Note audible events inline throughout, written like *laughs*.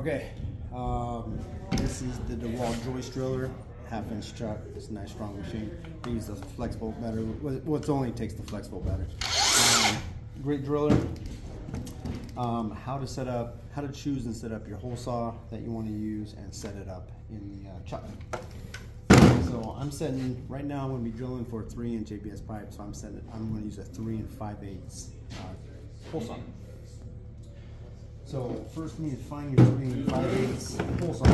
Okay, um, this is the DeWalt joist driller, half inch chuck. It's a nice strong machine. I use the flexible better. Well, it only takes the flexible better. Um, great driller. Um, how to set up, how to choose and set up your hole saw that you want to use and set it up in the uh, chuck. So I'm setting, right now I'm going to be drilling for a 3 inch ABS pipe, so I'm setting, I'm going to use a 3 and 5 eighths uh, hole saw. So first you need to find your 3 and 5 eighths hole saw.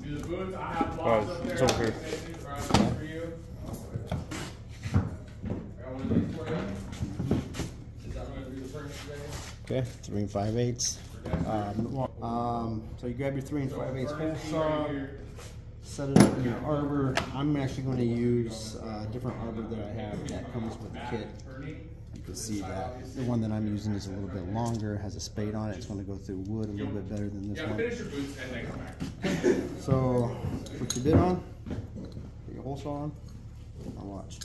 Do the boots, I have blocks Oh, up there. it's over here. can save these right for you. Of these for you. Is that going to be the first today? Okay, 3 and 5 eighths. Um, um, so you grab your 3 and 5 eighths hole saw, set it up in your arbor. I'm actually going to use uh, a different arbor that I have that comes with the kit. You can see that the one that I'm using is a little bit longer, has a spade on it. It's going to go through wood a little bit better than this one. finish your boots and then come back. *laughs* So put your bit on, put your hole saw on, and watch.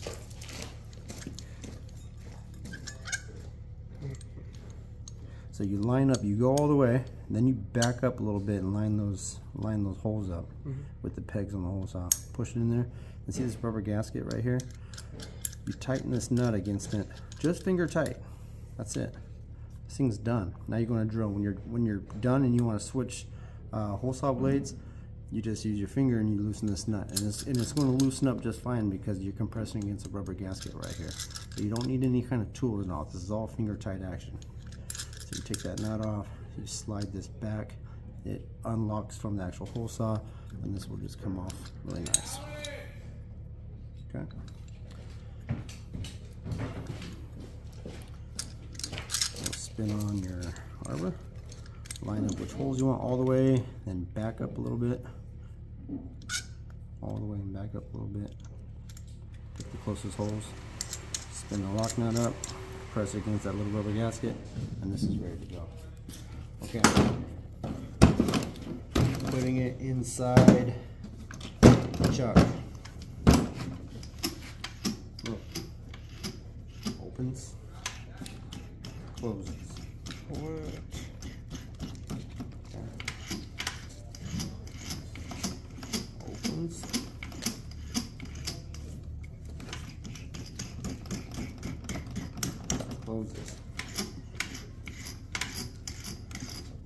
So you line up, you go all the way, and then you back up a little bit and line those line those holes up mm-hmm. with the pegs on the hole saw. Push it in there, and see this rubber gasket right here? You tighten this nut against it, just finger tight. That's it. This thing's done. Now you're going to drill. When you're when you're done and you want to switch uh, hole saw blades, you just use your finger and you loosen this nut, and it's and it's going to loosen up just fine because you're compressing against a rubber gasket right here. So you don't need any kind of tools and all. This is all finger tight action. So you take that nut off, you slide this back, it unlocks from the actual hole saw, and this will just come off really nice. Okay. So spin on your arbor, line up which holes you want all the way, then back up a little bit, all the way and back up a little bit. Pick the closest holes, spin the lock nut up, press against that little rubber gasket, and this is ready to go. Okay. Putting it inside the chuck. Look. Opens. Closes. Okay. Opens. Closes.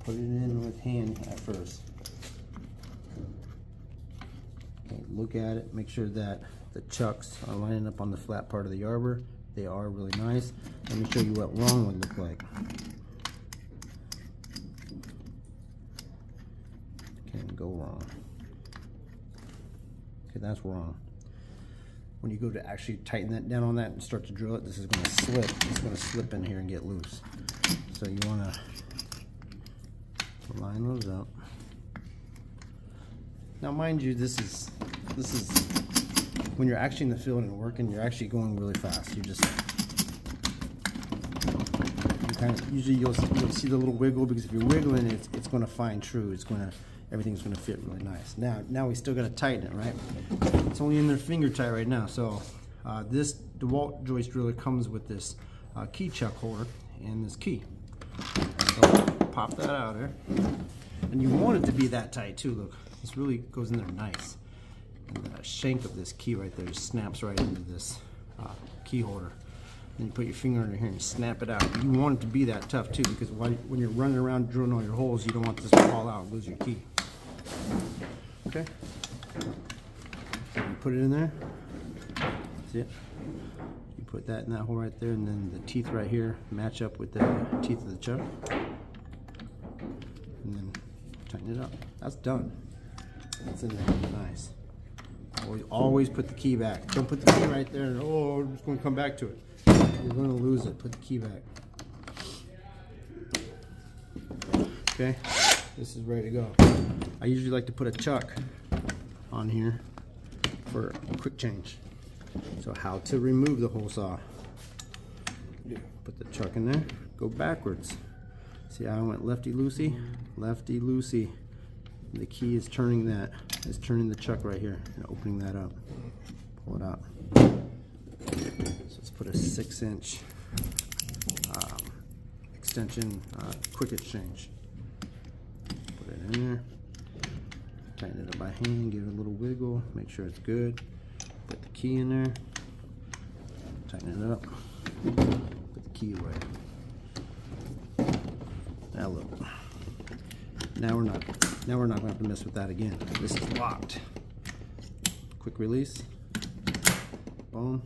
Put it in with hand at first. Okay, look at it, make sure that the chucks are lining up on the flat part of the arbor. They are really nice. Let me show you what wrong would look like. Can go wrong. Okay, that's wrong. When you go to actually tighten that down on that and start to drill it, this is going to slip. It's to slip in here and get loose. So you want to line those up. Now, mind you, this is this is when you're actually in the field and working, you're actually going really fast. You just you kind of usually you'll you'll see the little wiggle because if you're wiggling, it's it's going to find true. It's going to everything's going to fit really nice. Now now we still got to tighten it, right? It's only in their finger tight right now. So uh, this DeWalt joist driller comes with this uh, key chuck holder and this key. So pop that out there. And you want it to be that tight too, look. This really goes in there nice. And the shank of this key right there just snaps right into this uh, key holder. Then you put your finger under here and snap it out. You want it to be that tough too because when you're running around drilling all your holes, you don't want this to fall out and lose your key. Okay? You put it in there. See it? You put that in that hole right there and then the teeth right here match up with the teeth of the chuck and then tighten it up. That's done. That's in there, nice. Always, always put the key back. Don't put the key right there and oh, I'm just gonna come back to it. You're gonna lose it. Put the key back. Okay, this is ready to go. I usually like to put a chuck on here for quick change. So how to remove the hole saw. Put the chuck in there, go backwards. See how I went lefty-loosey? Lefty-loosey. The key is turning that, is turning the chuck right here and opening that up. Pull it out. So let's put a six inch um, extension uh, quick exchange. Put it in there. Tighten it up by hand, give it a little wiggle, make sure it's good. Put the key in there. Tighten it up. Put the key away. Now look. Now we're not now we're not gonna have to mess with that again. This is locked. Quick release. Boom.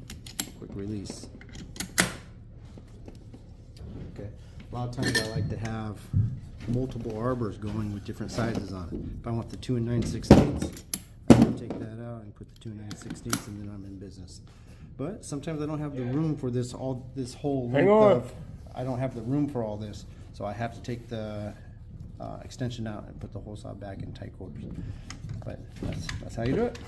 Quick release. Okay. A lot of times I like to have multiple arbors going with different sizes on it. If I want the two and nine sixteenths, I can take that out and put the two and nine sixteenths and then I'm in business. But sometimes I don't have the room for this all this whole Hang length on. of I don't have the room for all this. So I have to take the uh, extension out and put the hole saw back in tight quarters. But that's, that's how you do it.